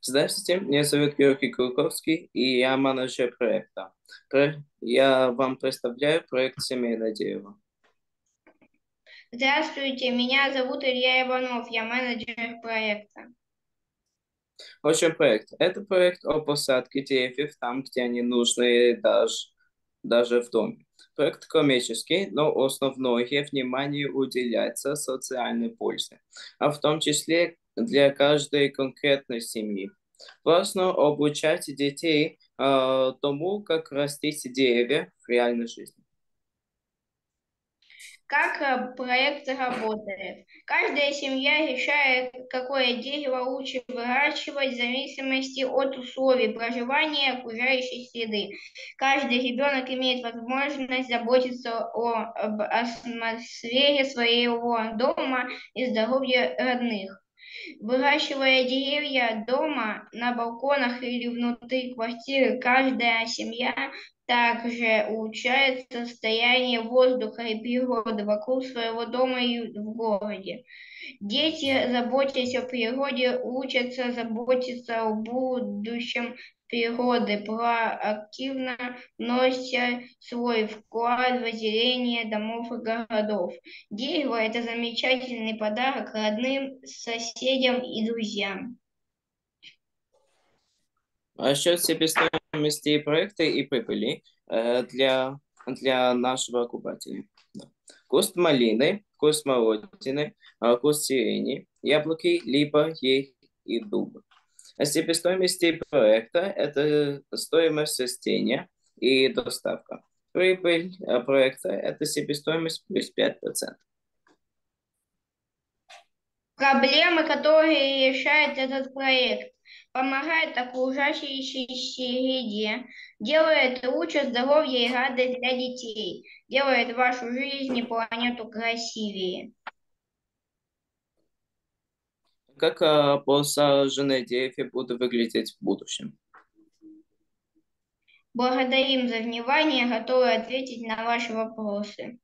Здравствуйте, меня зовут Георгий Круковский, и я менеджер проекта. Я вам представляю проект «Семейное дерево». Здравствуйте, меня зовут Илья Иванов, я менеджер проекта. В общем, проект. Это проект о посадке деревьев там, где они нужны даже, даже в доме. Проект коммерческий, но основное внимание уделяется социальной пользе, а в том числе для каждой конкретной семьи. Важно обучать детей э, тому, как растить деревья в реальной жизни. Как э, проект работает? Каждая семья решает, какое дерево лучше выращивать в зависимости от условий проживания окружающей среды. Каждый ребенок имеет возможность заботиться о, об атмосфере своего дома и здоровье родных. Выращивая деревья дома, на балконах или внутри квартиры, каждая семья также улучшает состояние воздуха и природы вокруг своего дома и в городе. Дети, заботясь о природе, учатся заботиться о будущем природы, проактивно внося свой вклад в озеленение домов и городов. Дерево – это замечательный подарок родным, соседям и друзьям. А счет себестоимости проекта и прибыли для, для нашего окупателя. Да. Куст малины, куст смородины, э, куст сирени, яблоки, либо ей и дубы. А себестоимости проекта – это стоимость растения и доставка. Прибыль проекта – это себестоимость плюс 5%. Проблемы, которые решает этот проект, помогает окружающей среде, делает лучше здоровье и радость для детей, делает вашу жизнь и планету красивее. Как а, посаженные деревья будут выглядеть в будущем? Благодарим за внимание, готовы ответить на ваши вопросы.